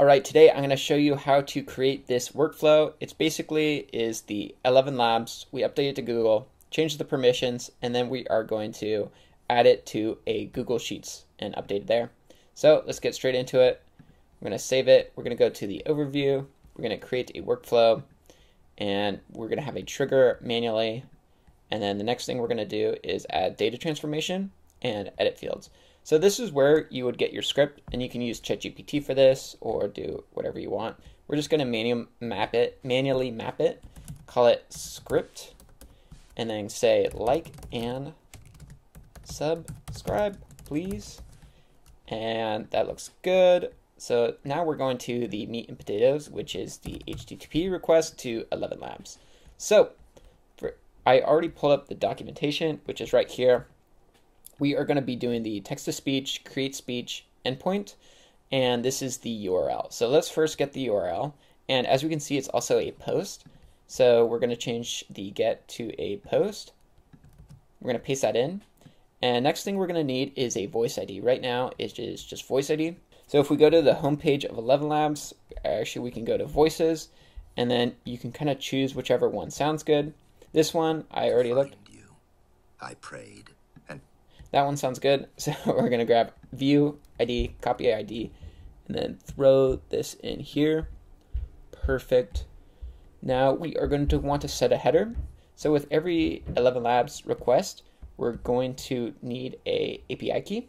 All right, today I'm going to show you how to create this workflow. It's basically is the ElevenLabs. We update it to Google, change the permissions, and then we are going to add it to a Google Sheets and update it there. So let's get straight into it. We're going to save it. We're going to go to the overview. We're going to create a workflow and we're going to have a trigger manually. And then the next thing we're going to do is add data transformation and edit fields. So this is where you would get your script, and you can use ChatGPT for this or do whatever you want. We're just going to manually map it, manually map it, call it script, and then say like and subscribe, please. And that looks good. So now we're going to the meat and potatoes, which is the HTTP request to ElevenLabs. So for, I already pulled up the documentation, which is right here we are going to be doing the text to speech, create speech endpoint, and this is the URL. So let's first get the URL. And as we can see, it's also a post. So we're going to change the get to a post. We're going to paste that in. And next thing we're going to need is a voice ID. Right now, it is just voice ID. So if we go to the homepage of ElevenLabs, actually we can go to voices, and then you can kind of choose whichever one sounds good. This one, I already looked. You. I prayed that one sounds good. So we're going to grab view ID, copy ID, and then throw this in here. Perfect. Now we are going to want to set a header. So with every ElevenLabs request, we're going to need a API key.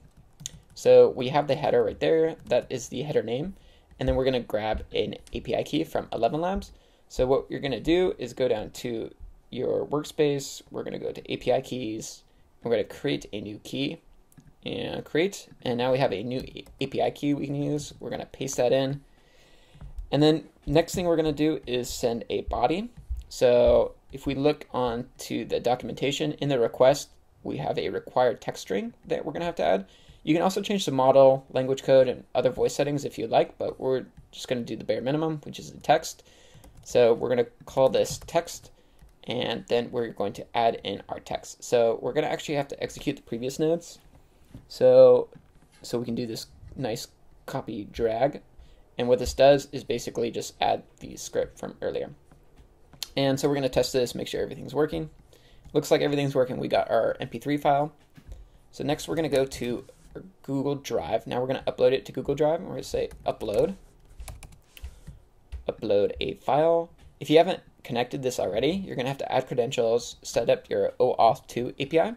So we have the header right there. That is the header name. And then we're going to grab an API key from ElevenLabs. So what you're going to do is go down to your workspace. We're going to go to API keys, we're going to create a new key and create. And now we have a new API key we can use. We're going to paste that in. And then next thing we're going to do is send a body. So if we look on to the documentation in the request, we have a required text string that we're going to have to add. You can also change the model, language code, and other voice settings if you'd like, but we're just going to do the bare minimum, which is the text. So we're going to call this text and then we're going to add in our text. So we're going to actually have to execute the previous nodes. So, so we can do this nice copy drag. And what this does is basically just add the script from earlier. And so we're going to test this, make sure everything's working. Looks like everything's working. We got our MP3 file. So next we're going to go to Google Drive. Now we're going to upload it to Google Drive. And We're going to say upload. Upload a file. If you haven't connected this already, you're going to have to add credentials, set up your OAuth 2 API,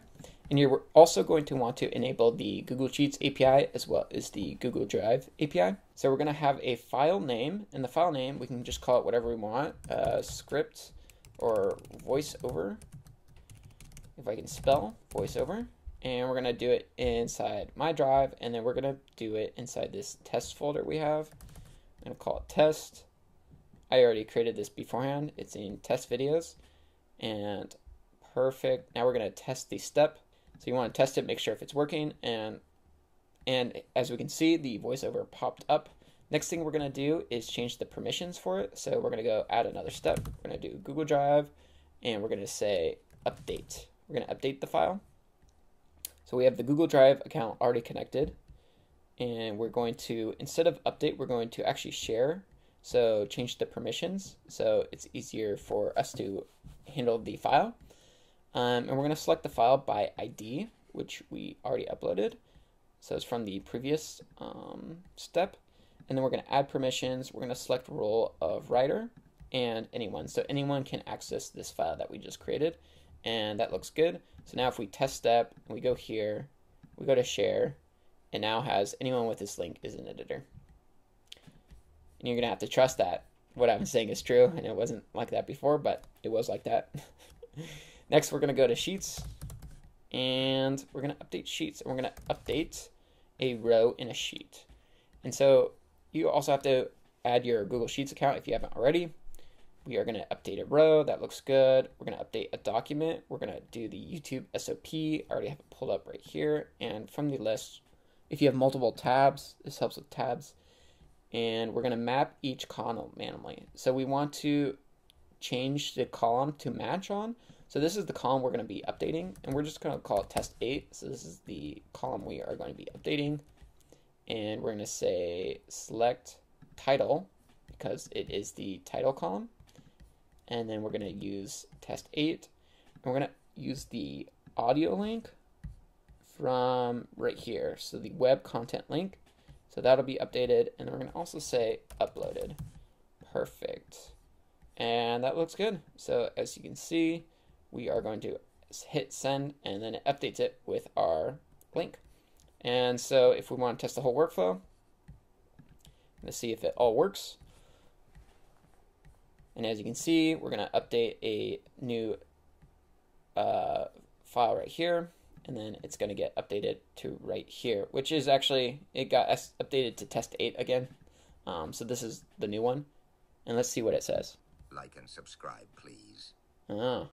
and you're also going to want to enable the Google Sheets API as well as the Google Drive API. So we're going to have a file name, and the file name, we can just call it whatever we want, uh, script or voiceover, if I can spell voiceover. And we're going to do it inside my drive, and then we're going to do it inside this test folder we have. I'm going to call it test. I already created this beforehand. It's in test videos and perfect. Now we're going to test the step. So you want to test it, make sure if it's working. And, and as we can see, the voiceover popped up. Next thing we're going to do is change the permissions for it. So we're going to go add another step. We're going to do Google Drive and we're going to say update. We're going to update the file. So we have the Google Drive account already connected. And we're going to, instead of update, we're going to actually share so change the permissions so it's easier for us to handle the file. Um, and we're going to select the file by ID, which we already uploaded. So it's from the previous um, step. And then we're going to add permissions. We're going to select role of writer and anyone. So anyone can access this file that we just created. And that looks good. So now if we test step, we go here, we go to share, and now has anyone with this link is an editor and you're gonna have to trust that what I'm saying is true. And it wasn't like that before, but it was like that. Next, we're gonna go to Sheets, and we're gonna update Sheets, and we're gonna update a row in a sheet. And so you also have to add your Google Sheets account if you haven't already. We are going to update a row. That looks good. We're going to update a document. We're going to do the YouTube SOP. I already have it pulled up right here. And from the list, if you have multiple tabs, this helps with tabs and we're going to map each column manually. So we want to change the column to match on. So this is the column we're going to be updating, and we're just going to call it test 8. So this is the column we are going to be updating. And we're going to say select title because it is the title column. And then we're going to use test 8. And we're going to use the audio link from right here. So the web content link. So that'll be updated. And then we're going to also say uploaded. Perfect. And that looks good. So as you can see, we are going to hit send and then it updates it with our link. And so if we want to test the whole workflow, let's see if it all works. And as you can see, we're going to update a new uh, file right here, and then it's going to get updated to right here, which is actually, it got updated to test 8 again. Um, so this is the new one. And let's see what it says. Like and subscribe, please. Oh,